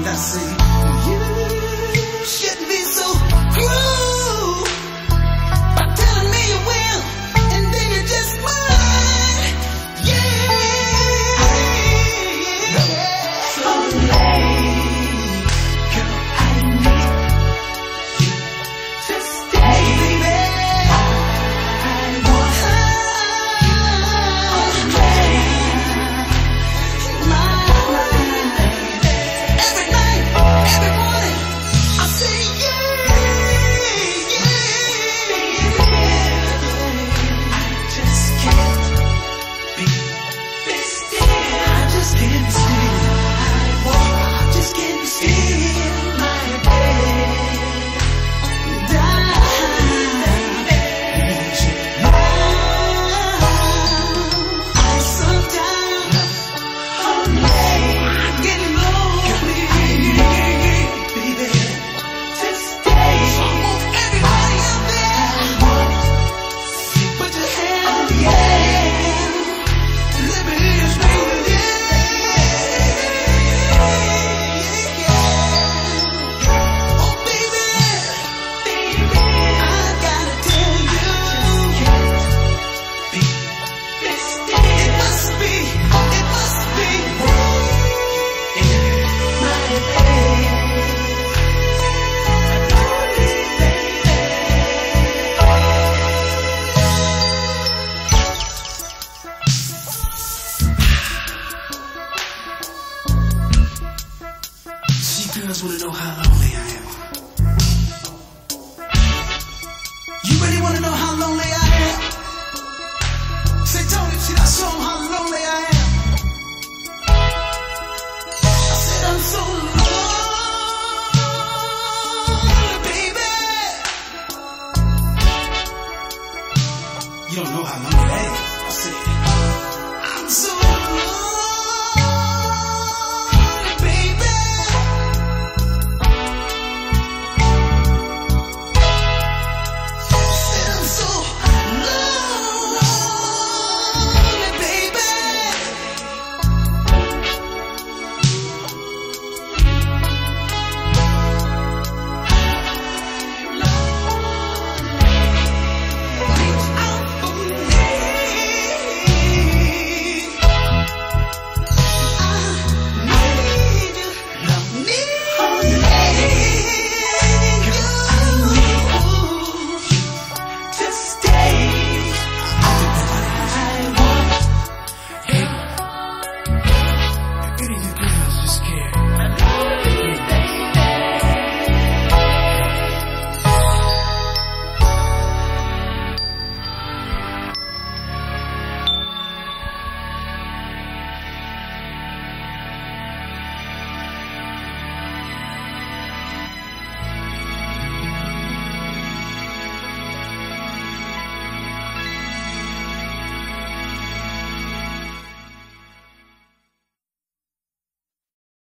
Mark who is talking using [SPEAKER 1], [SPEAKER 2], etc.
[SPEAKER 1] ainda sei. Girls wanna know how